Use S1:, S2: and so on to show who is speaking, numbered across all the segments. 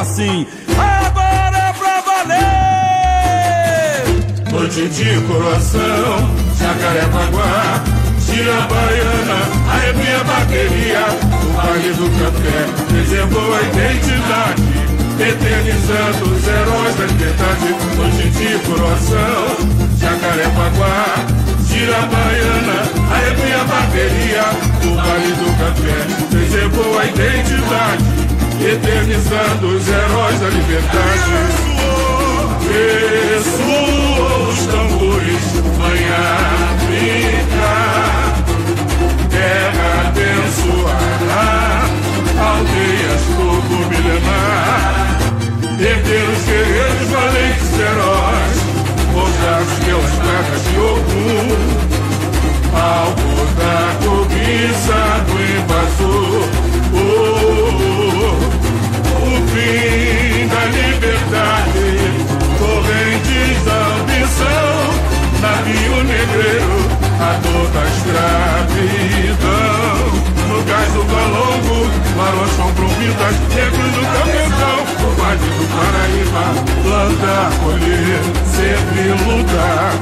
S1: assim. Agora é pra valer!
S2: Noite de coroação, Jacarepaguá, Gira Baiana, arrepia a bateria, o Vale do Café preservou a identidade eternizando os heróis da liberdade. Noite de coroação, Jacarepaguá, gira baiana, arrepia a bateria, o Vale do Café preservou a identidade, eternizando os heróis da liberdade. Ressoou os tambores, manhã brinca, terra abençoada, aldeias povo milenar, herdeiros guerreiros compromidas, negros do caminhão Vale do Paraíba, plantar, colher, sempre lutar.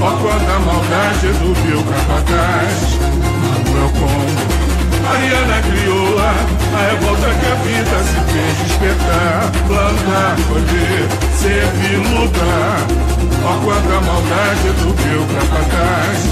S2: Ó quanta maldade do Pio Capataz, Manuel Congo, Mariana Crioula, a revolta que a vida se fez despertar. Plantar, colher, sempre lutar. Ó quanta maldade do Pio Capataz,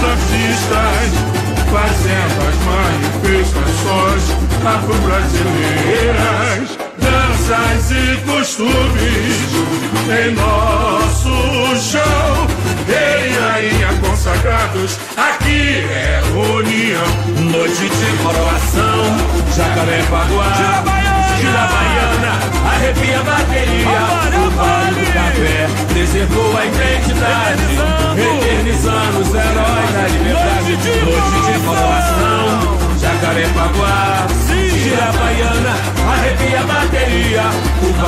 S2: dos artistas, fazendo as manifestações afro-brasileiras, danças e costumes em nosso chão. Rei e rainha consagrados, aqui é união. Noite de coroação, Jacarepaguá, Gira Baiana, arrepia a bateria. O Vale do Café preservou a identidade,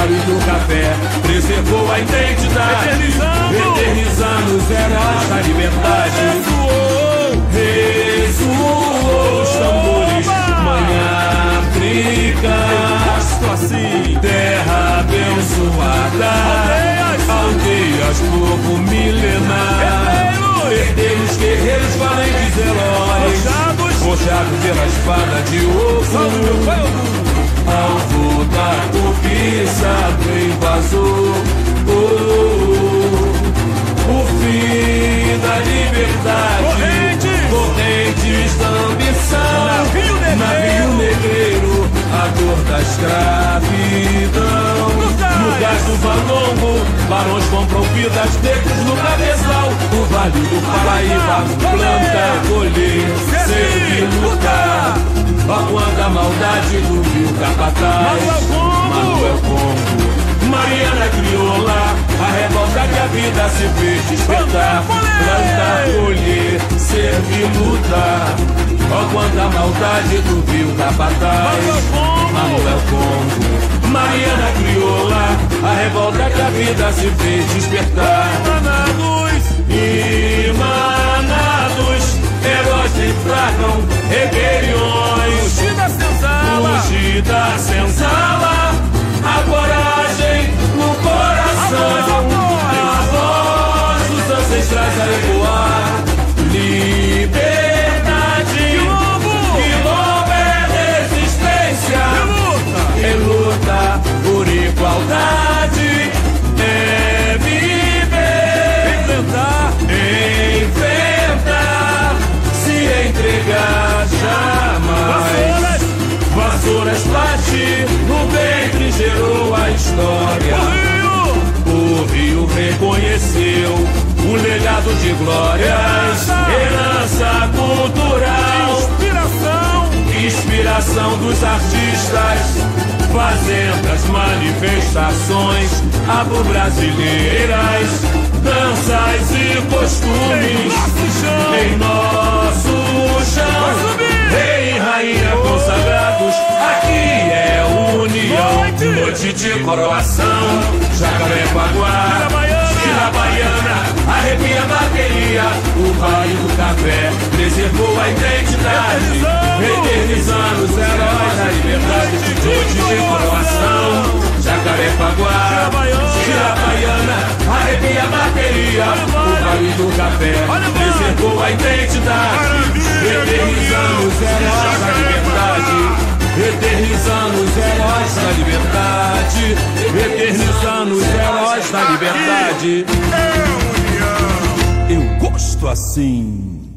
S2: Vale do Café preservou a identidade, eternizando, eternizando os heróis da liberdade. Ressoou os tambores, manhã trica. assim, terra abençoada, aldeias, povo milenar. Herdeiros, guerreiros, valentes heróis, forjados pela espada de ouro. Alvo da a dor da escravidão. No gás do valongo, barões compram vidas negros no cabeçal. O vale do Paraíba, planta, colher, sempre lutar. Ó quanta maldade do rio Capataz, Manuel Congo. Mariana Crioula, a revolta que a vida se fez despertar. Plantar, colher, servir, lutar. Ó quanta maldade do rio Capataz, Manuel Congo. Mariana Crioula, a revolta que a vida se fez despertar.
S1: Que gerou a história. O Rio! Reconheceu o legado de glórias, herança! cultural,
S3: Inspiração,
S1: inspiração dos artistas, fazendas, manifestações afro-brasileiras, danças e
S3: em
S1: costumes. Em nosso
S3: Noite.
S1: De coroação, Jacarepaguá,
S3: Vila Baiana.
S1: Arrepia a bateria. O raio do café preservou a identidade, eternizando os heróis da liberdade. Noite de coroação, Jacarepaguá,
S3: Vila Baiana.
S1: Arrepia a bateria. O raio do café preservou a identidade, da liberdade.
S3: Eu gosto assim.